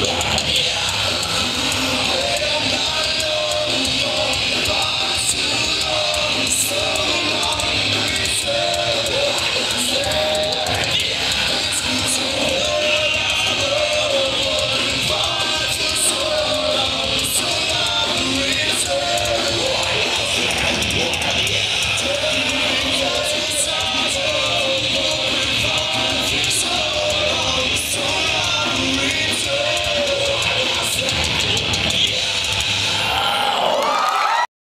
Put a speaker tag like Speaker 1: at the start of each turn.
Speaker 1: Yeah.